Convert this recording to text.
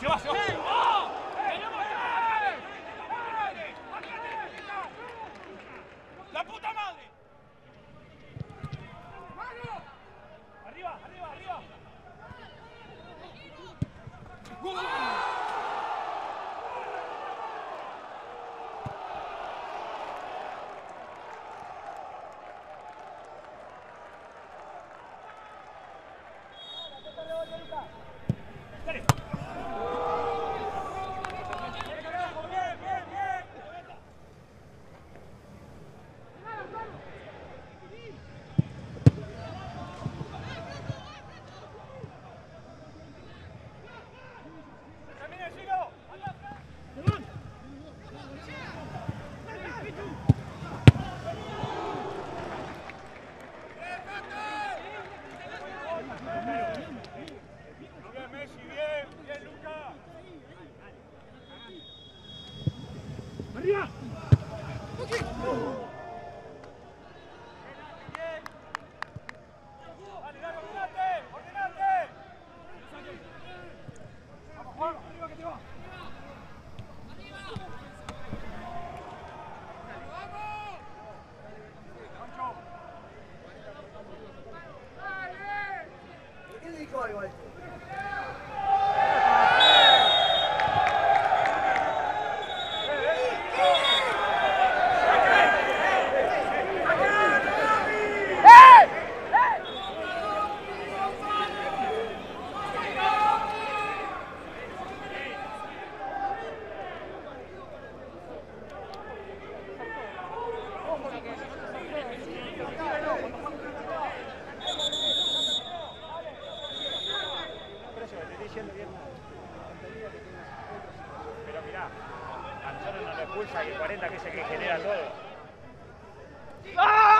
Se va, se ¡Oh! ¡La puta madre! ¡Arriba, arriba, arriba! Go, go, go. Pero mirá, Anzoro no lo expulsa y el 40 que es el que genera todo. ¡Ah!